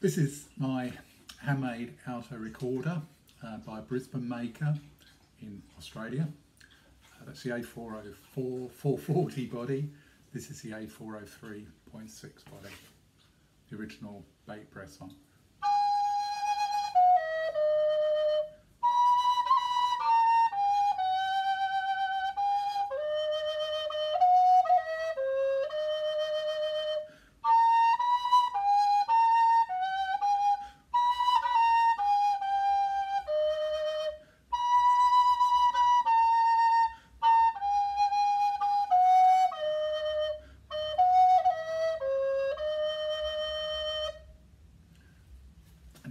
This is my handmade alto recorder uh, by Brisbane Maker in Australia. Uh, that's the A404 440 body. This is the A403.6 body, the original Bate Bressan.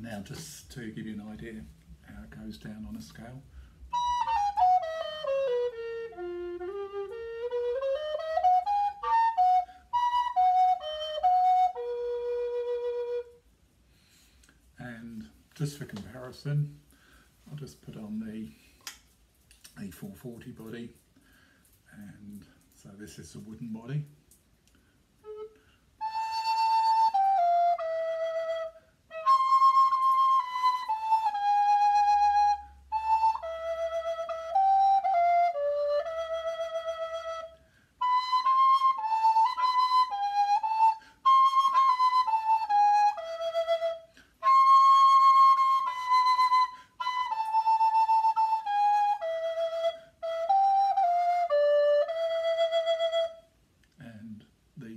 And now just to give you an idea how it goes down on a scale. And just for comparison, I'll just put on the A440 body and so this is the wooden body.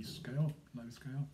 Scale, low scale.